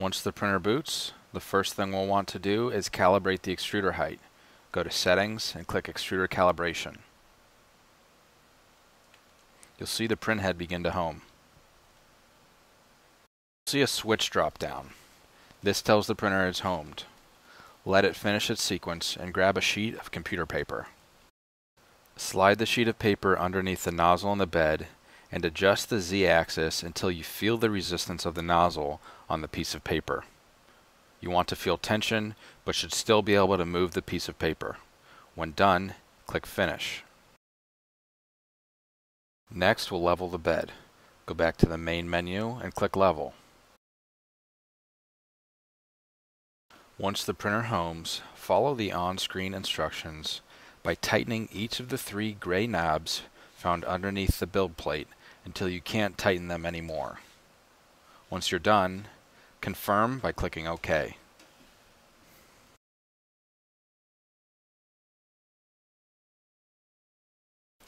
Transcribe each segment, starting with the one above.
Once the printer boots, the first thing we'll want to do is calibrate the extruder height. Go to Settings and click Extruder Calibration. You'll see the print head begin to home. You'll see a switch drop down. This tells the printer it's homed. Let it finish its sequence and grab a sheet of computer paper. Slide the sheet of paper underneath the nozzle in the bed and adjust the z-axis until you feel the resistance of the nozzle on the piece of paper. You want to feel tension, but should still be able to move the piece of paper. When done, click Finish. Next, we'll level the bed. Go back to the main menu and click Level. Once the printer homes, follow the on-screen instructions by tightening each of the three gray knobs found underneath the build plate until you can't tighten them anymore. Once you're done, confirm by clicking OK.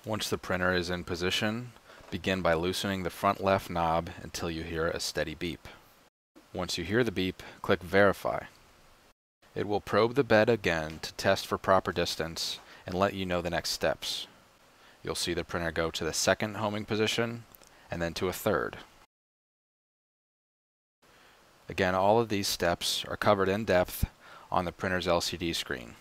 Once the printer is in position, begin by loosening the front left knob until you hear a steady beep. Once you hear the beep, click Verify. It will probe the bed again to test for proper distance and let you know the next steps. You'll see the printer go to the second homing position and then to a third. Again, all of these steps are covered in depth on the printer's LCD screen.